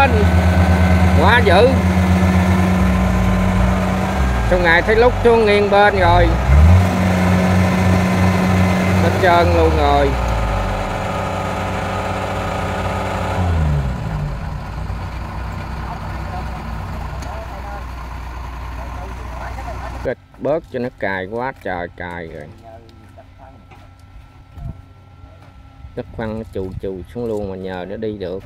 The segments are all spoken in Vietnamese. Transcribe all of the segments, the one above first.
lên. Quá dữ. Trong ngày thấy lúc xuống nghiêng bên rồi. Hết trơn luôn rồi. Kịch bớt cho nó cài quá trời cài rồi. Đất khoăn, nó chù chù xuống luôn mà nhờ nó đi được.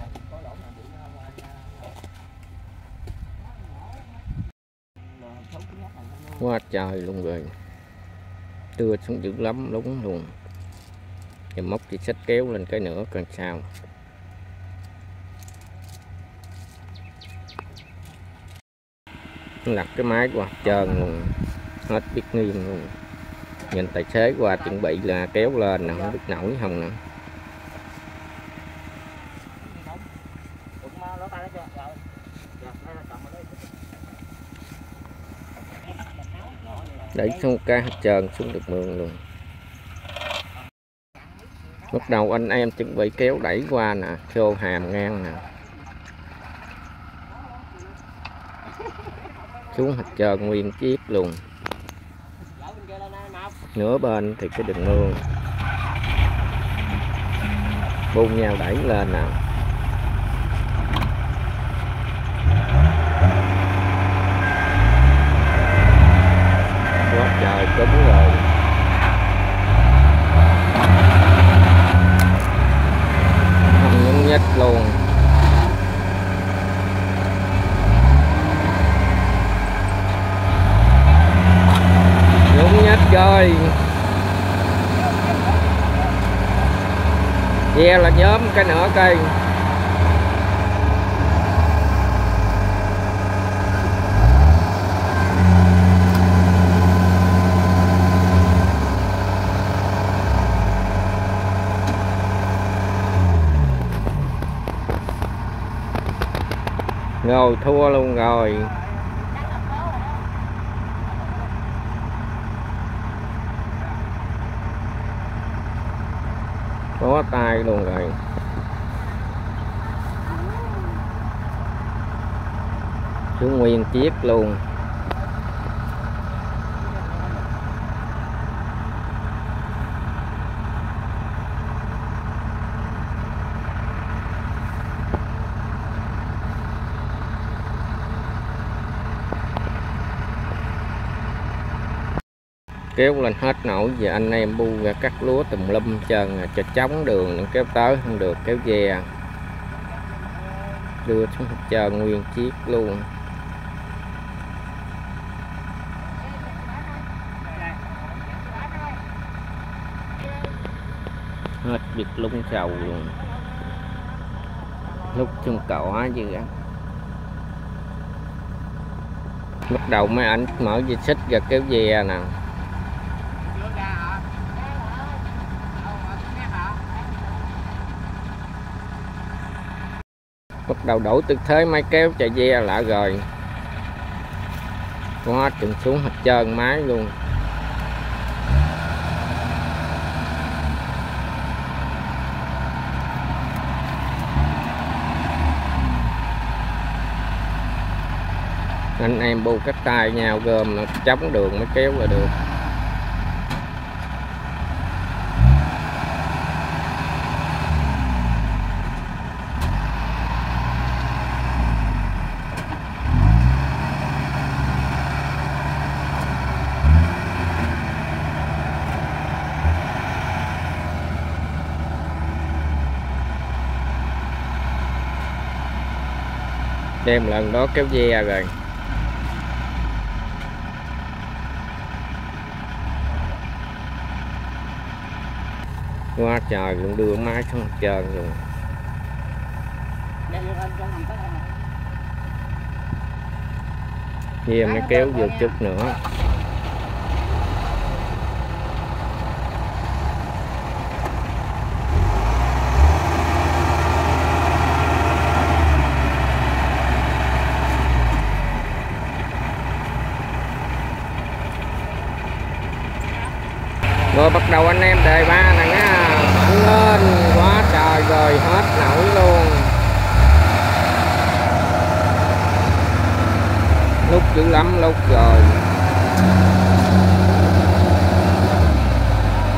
Quá trời luôn rồi. Tưa xuống dữ lắm đúng luôn. Giờ móc thì sách kéo lên cái nữa, còn sao? Đặt cái máy qua trơn luôn. Hết biết nghiêng luôn. Nhìn tài xế qua, chuẩn bị là kéo lên nè, không biết nổi không nữa. Đẩy xuống ca hết trơn, xuống được mương luôn. Bắt đầu anh em chuẩn bị kéo đẩy qua nè, xô hàm ngang nè. Xuống hết trơn, nguyên chiếc luôn. Nửa bên thì cái đường mương. Bung nhau đẩy lên nào quá Dạ, trời cứng rồi. Không nhúng nhích luôn. Nhúng nhích rồi. Ve là nhóm cái nửa cây. Rồi thua luôn rồi. Có tay luôn rồi. Xuống nguyên chiếc luôn. Kéo lên hết nổi giờ anh em bu ra cắt lúa tùm lum trơn cho chống đường nó kéo tới, không được, kéo về đưa xuống chờ nguyên chiếc luôn. Hết việc lung sầu luôn. Lúc chung cỏ chứ á bắt đầu mấy anh mở dây xích ra kéo về nè. Bắt đầu đổi tư thế, máy kéo chạy ve lại rồi quá trùng xuống hết trơn máy luôn. Anh em bu cắt tay nhau gom chống đường mới kéo là được. Đem lần đó kéo ve rồi quá trời luôn đưa máy xuống trơn luôn. Ve mới kéo vô chút nữa rồi bắt đầu anh em đề ba nè nha lên quá trời rồi hết nổi luôn dữ lắm lúc rồi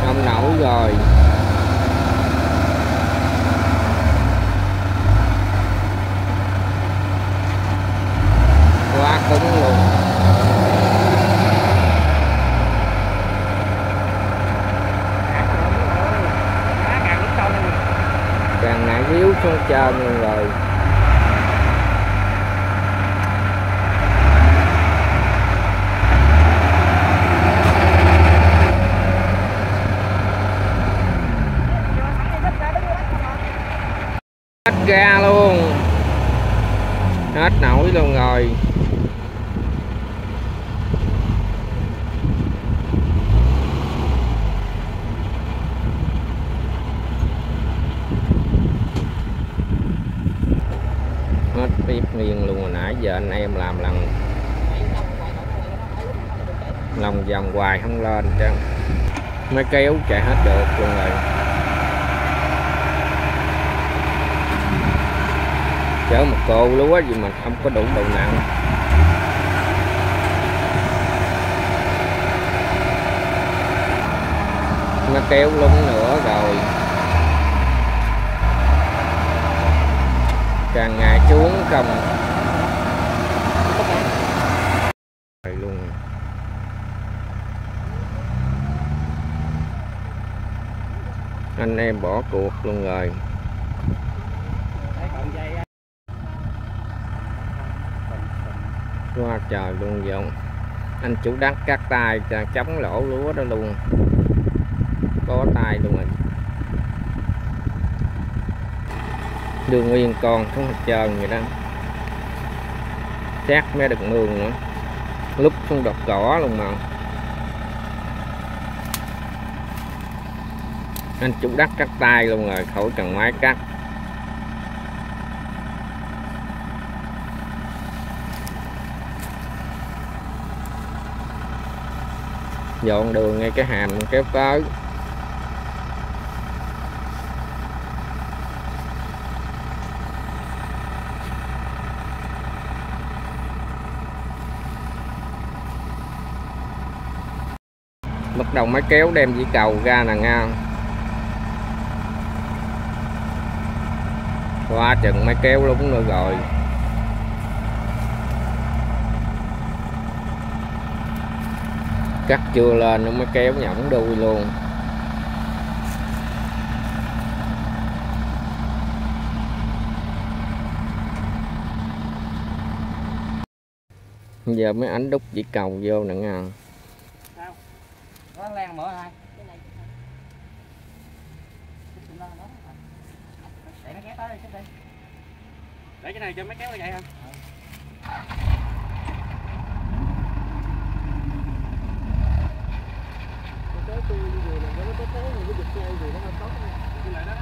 không nổi rồi quá cứng luôn càng nãy ríu xuống trơn luôn rồi. Hết ga luôn. Hết nổi luôn rồi hết tiếp nguyên luôn hồi nãy giờ anh em làm lần. Lòng vòng hoài không lên chứ. Mới kéo chạy hết được luôn rồi. Chở một cô lúa gì mà không có đủ độ nặng. Nó kéo lúng nữa rồi. Càng ngày xuống không rồi luôn anh em bỏ cuộc luôn rồi. Qua trời luôn dòng anh chủ đất cắt tay chống lỗ lúa đó luôn. Có tay luôn rồi. Đường nguyên con không hết trơn vậy đó. Chắc mới được mường nữa. Lúc không đọt cỏ luôn mà. Anh chủ đất cắt tay luôn rồi, khỏi cần máy cắt. Dọn đường ngay cái hàm kéo tới. Bắt đầu máy kéo đem dĩ cầu ra nè ngang qua chừng mới kéo lúng nữa rồi. Cắt chưa lên nó mới kéo nhỏng đuôi luôn. Giờ mới ảnh đúc chỉ cầu vô nè nha có len mở hai để nó kéo tới đi đi để cái này cho mấy kéo nó vậy không tới tôi như vậy là nó có thế mà cái dịch ngay thì nó không tốt cái này đó.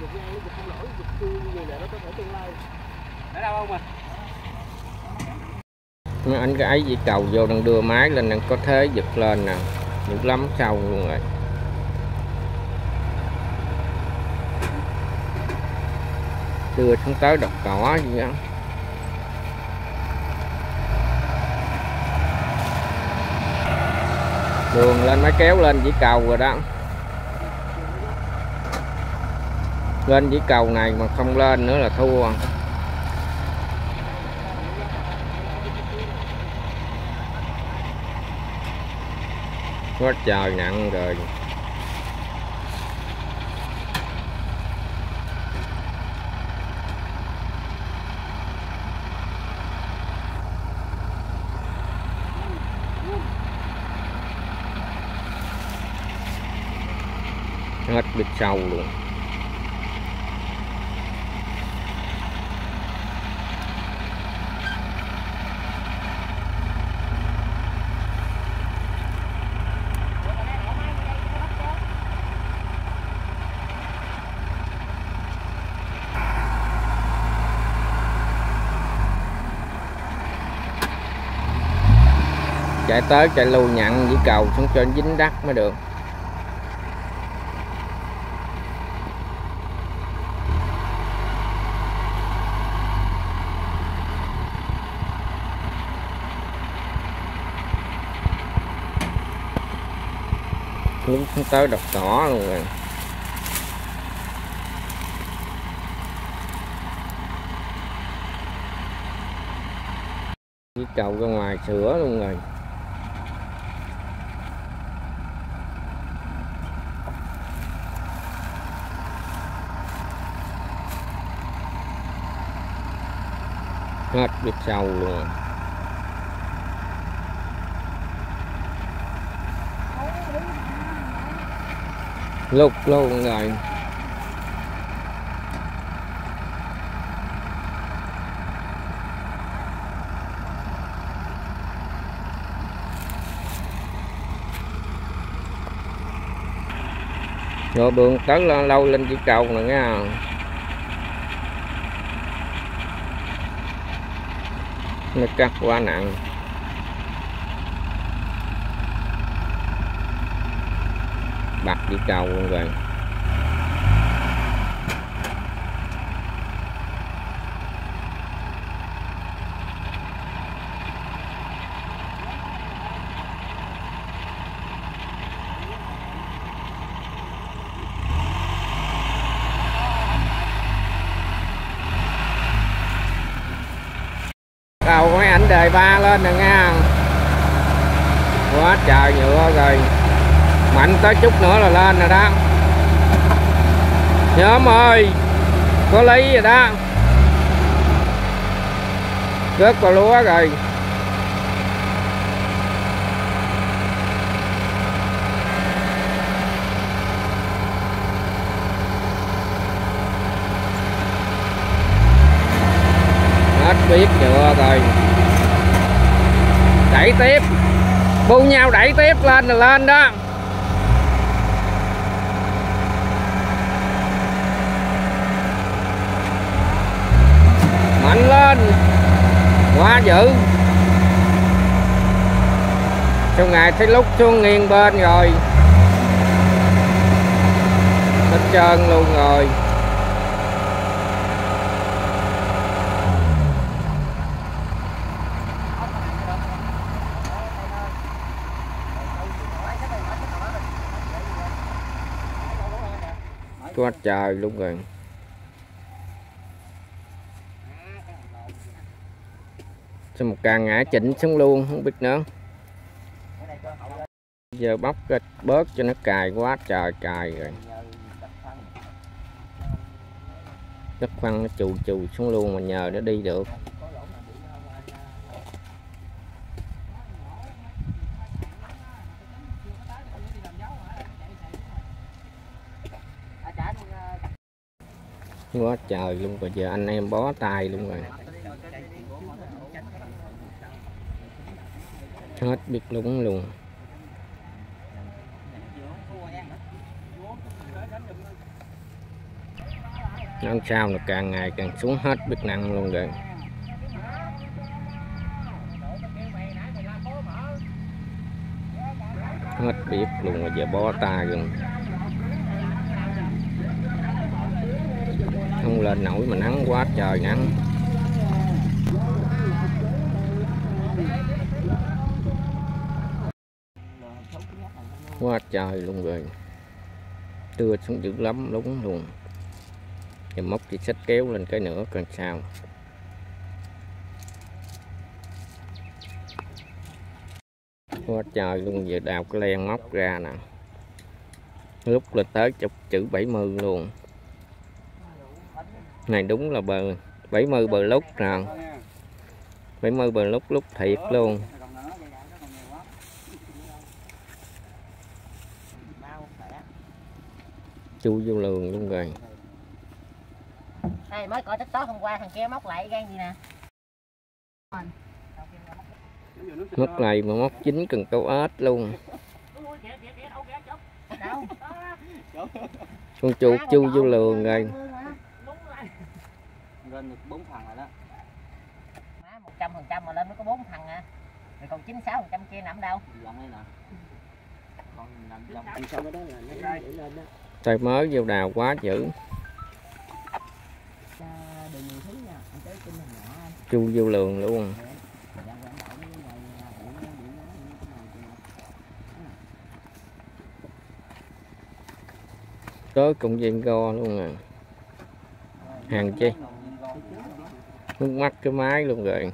Dịch ngay nó dịch không nổi dịch tôi như vậy là nó có thể tương lai. Để đâu không mà mấy anh cái ấy dĩ cầu vô đang đưa máy lên đang có thế giật lên nè. Giật lắm sau luôn rồi đưa xuống tới đập cỏ gì đó. Đường lên máy kéo lên chỉ cầu rồi đó. Lên chỉ cầu này mà không lên nữa là thua. Quá trời nặng rồi. Hết bít sâu luôn. Chạy tới chạy lui nhặn với cầu xuống trên dính đất mới được. Lúc tới đọc tỏ luôn rồi cái cầu ra ngoài sửa luôn rồi hết biết sâu luôn rồi. Lục luôn rồi rồi đường tới lâu, lâu lên chỉ cầu nữa nha. Nó cắt quá nặng. Bạc đi cầu luôn rồi cầu mấy ảnh đề ba lên nè nha quá trời nhựa rồi mạnh tới chút nữa là lên rồi đó nhóm ơi, có lý rồi đó. Rớt vào lúa rồi. Hết biết chưa rồi. Đẩy tiếp. Bu nhau đẩy tiếp lên là lên đó. Lên. Quá dữ. Trong ngày thấy lúc xuống nghiêng bên rồi. Hết trơn luôn rồi. Quá trời luôn rồi. Xong một càng ngã chỉnh xuống luôn, không biết nữa. Giờ bóc ra bớt cho nó cài quá trời cài rồi. Đất khoăn, nó chù chù xuống luôn mà nhờ nó đi được. Quá trời luôn, rồi giờ anh em bó tay luôn rồi. Hết, biết lúng luôn năm sau là càng ngày càng xuống hết, biết nặng luôn rồi. Hết biết luôn rồi, giờ bó ta gần không lên nổi mà nắng quá trời nắng. Quá trời luôn rồi. Đưa xuống dữ lắm đúng luôn. Giờ móc thì sách kéo lên cái nữa còn sao. Quá trời luôn, giờ đào cái len móc ra nè. Lúc là tới chục chữ 70 luôn. Này đúng là bờ 70 bờ lúc nè. 70 bờ lúc lúc thiệt luôn. Chu vô lường luôn rồi đây mới coi tiktok hôm qua thằng kia móc lại gan gì nè. Móc này mà móc chín cần câu ếch luôn. Đâu con chu chu vô lường rồi lên được bốn phần rồi đó. Má một trăm phần trăm mà lên mới có bốn thằng à. Rồi còn chín sáu phần trăm kia nằm đâu? Lần đây nè. Còn nằm trong Làm sao cái đó là nó lên đó. Tay mới vô đào quá dữ. Chu vô lường luôn. Tới công viên go luôn à. Hàng chi? Nước mắt cái máy luôn rồi.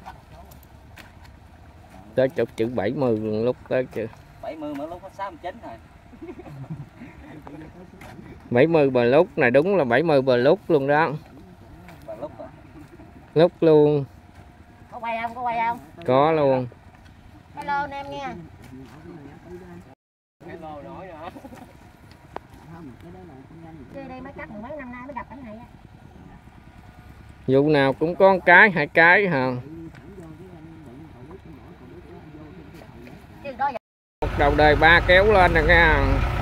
Tới chụp chữ 70 luôn lúc tới chữ 70 mà lúc có 69 rồi 70 bờ lúc này đúng là 70 bờ lúc luôn đó. Lúc rồi lúc luôn. Có quay không? Có quay không? Có luôn. Hello anh em nha. Hello nói nữa đi đi mới cắt mười mấy năm nay mới gặp cảnh này á. Vụ nào cũng có một cái hai cái hả? Một đầu đời ba kéo lên nè mạnh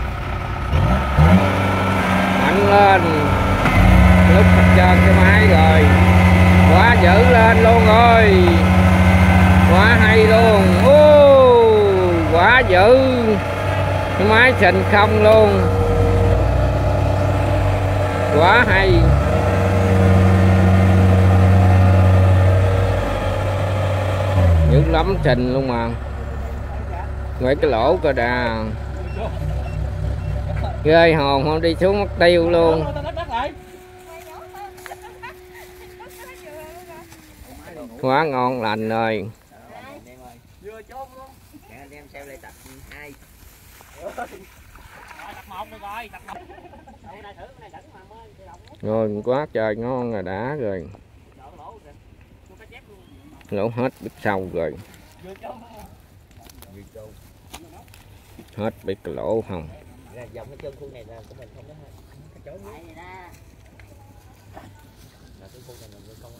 lên. Lúc hết trơn cái máy rồi, quá dữ lên luôn rồi. Quá hay luôn. Ô quá dữ. Cái máy xình không luôn. Quá hay. Dữ lắm trình luôn mà. Ngoài cái lỗ cơ đà ghê hồn không đi xuống mất tiêu luôn. Quá ngon lành rồi. Vừa chôn luôn. Anh em xem lại tập 2 rồi tập một được rồi tập một cái này thử cái này đỉnh mà mới tự động rồi quá trời ngon rồi đã rồi. Lỗ hết biết sâu rồi. Hết biết cái lỗ không là dòng cái chân khu này là của mình không đó ha. Cái tại vì đó là cái khu này mình không